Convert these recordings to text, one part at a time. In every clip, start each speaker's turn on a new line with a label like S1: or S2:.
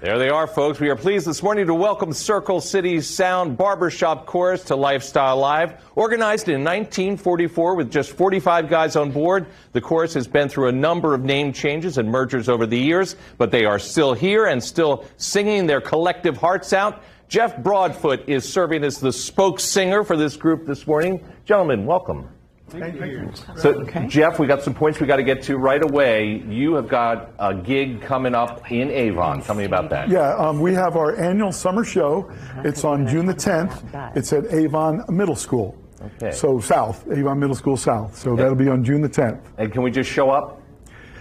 S1: There they are, folks. We are pleased this morning to welcome Circle City Sound Barbershop Chorus to Lifestyle Live. Organized in 1944 with just 45 guys on board, the chorus has been through a number of name changes and mergers over the years, but they are still here and still singing their collective hearts out. Jeff Broadfoot is serving as the spoke singer for this group this morning. Gentlemen, welcome.
S2: Thank you.
S1: So, okay. Jeff, we got some points we got to get to right away. You have got a gig coming up in Avon. Tell me about that.
S2: Yeah, um, we have our annual summer show. It's on June the 10th. It's at Avon Middle School. Okay. So South, Avon Middle School South. So that'll be on June the 10th.
S1: And can we just show up?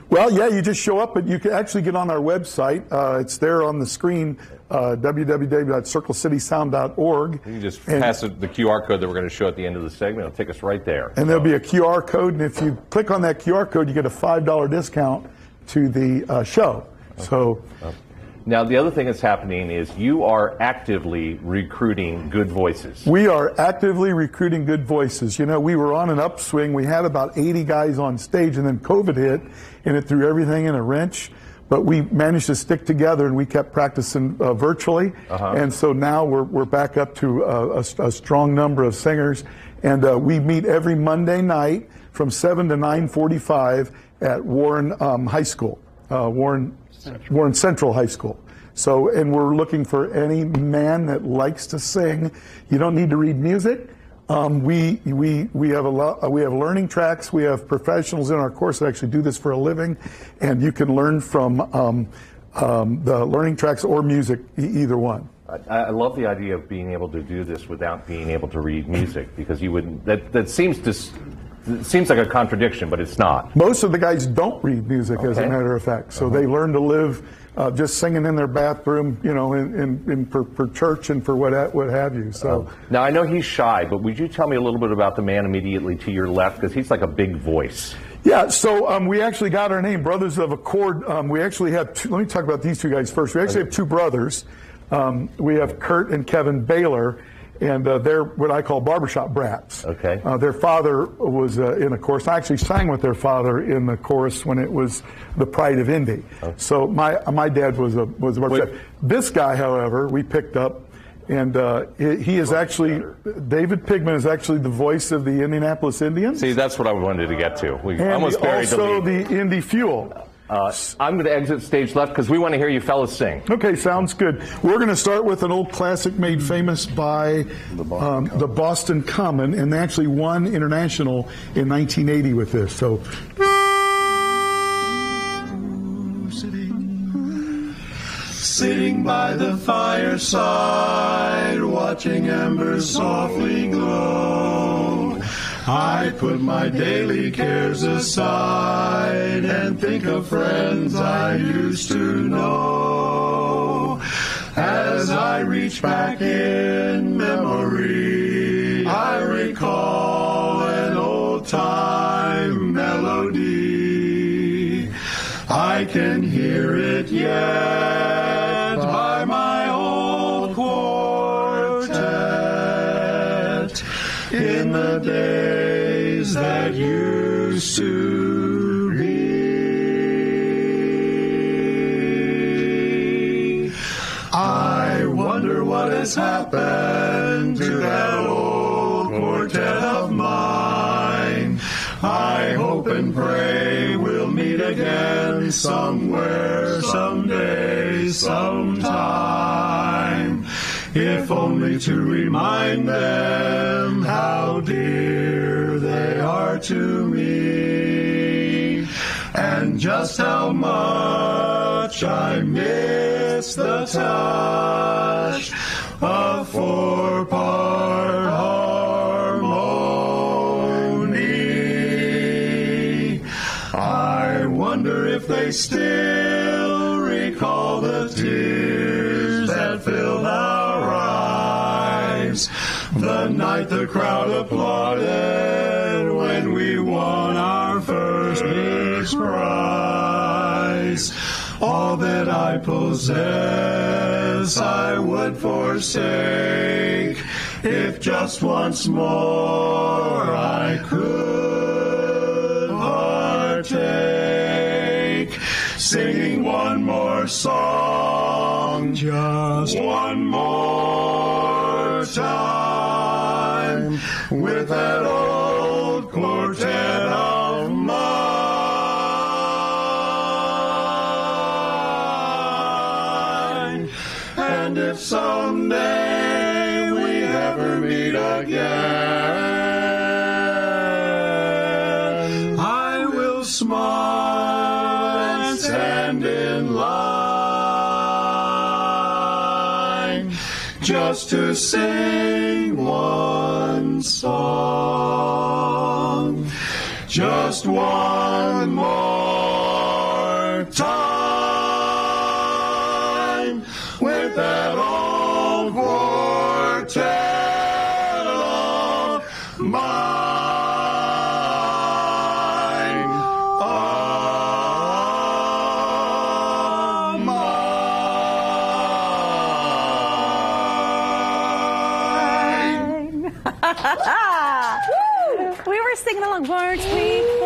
S2: Well, yeah, you just show up, but you can actually get on our website. Uh, it's there on the screen, uh, www.circlecitysound.org. You
S1: can just and, pass the QR code that we're going to show at the end of the segment. It'll take us right there.
S2: And there'll be a QR code, and if you click on that QR code, you get a $5 discount to the uh, show. So
S1: now, the other thing that's happening is you are actively recruiting good voices.
S2: We are actively recruiting good voices. You know, we were on an upswing. We had about 80 guys on stage, and then COVID hit, and it threw everything in a wrench. But we managed to stick together, and we kept practicing uh, virtually. Uh-huh. And so now we're, we're back up to uh, a, a, strong number of singers. And uh, we meet every Monday night from 7 to 9.45 at Warren um, High School, uh, Warren Central. Warren Central High School. So, and we're looking for any man that likes to sing. You don't need to read music. Um, we, we, we, have a lot, we have learning tracks. We have professionals in our course that actually do this for a living. And you can learn from um, um, the learning tracks or music, e- either one.
S1: I, I, love the idea of being able to do this without being able to read music because you would that, that seems to it seems like a contradiction, but it's not.
S2: Most of the guys don't read music, okay. as a matter of fact. So uh-huh. they learn to live uh, just singing in their bathroom, you know, in, in, in for, for, church and for what what have you. So
S1: uh, now I know he's shy, but would you tell me a little bit about the man immediately to your left because he's like a big voice.
S2: Yeah, so um, we actually got our name, Brothers of Accord. Um, we actually have two, let me talk about these two guys first. We actually have two brothers. Um, we have Kurt and Kevin Baylor and uh, they're what I call barbershop brats.
S1: Okay.
S2: Uh, their father was uh, in a chorus. I actually sang with their father in the chorus when it was the Pride of Indy. Okay. So my my dad was a was a barbershop. Wait. This guy, however, we picked up. And uh, he, he is actually, David Pigman is actually the voice of the Indianapolis Indians.
S1: See, that's what I wanted to get to. We
S2: and
S1: almost buried
S2: also the, the Indy Fuel.
S1: Uh, I'm going to exit stage left because we want to hear you fellas sing.
S2: Okay, sounds good. We're going to start with an old classic made famous by the Boston, um, the Boston Common, and they actually won international in 1980 with this. So.
S3: Sitting by the fireside, watching embers softly glow. I put my daily cares aside and think of friends I used to know. As I reach back in memory, I recall an old time melody. I can hear it yet by my old quartet in the day that used to be. I wonder what has happened to that old quartet of mine. I hope and pray we'll meet again somewhere, someday, sometime. If only to remind them how dear to me, and just how much I miss the touch of four part harmony. I wonder if they still recall the tears that filled our eyes the night the crowd applauded when we won our first big prize. All that I possess I would forsake if just once more I could partake, singing one more song. Just one more time with that And if someday we ever meet again, I will smile and stand in line just to sing one song. Just one more with that old quartet of mine. Of mine.
S4: we were singing along, weren't we?